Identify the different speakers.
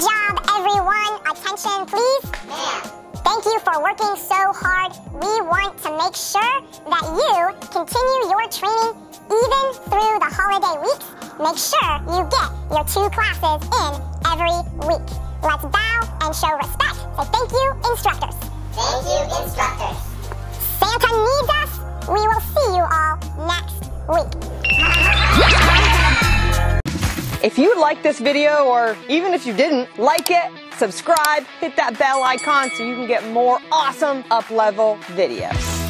Speaker 1: job, everyone. Attention, please. Thank you for working so hard. We want to make sure that you continue your training even through the holiday weeks. Make sure you get your two classes in every week. Let's bow and show respect. Say thank you, instructors.
Speaker 2: Thank you, instructors.
Speaker 1: Santa needs us. We will see you all next week.
Speaker 3: If you liked this video, or even if you didn't, like it, subscribe, hit that bell icon so you can get more awesome UpLevel videos.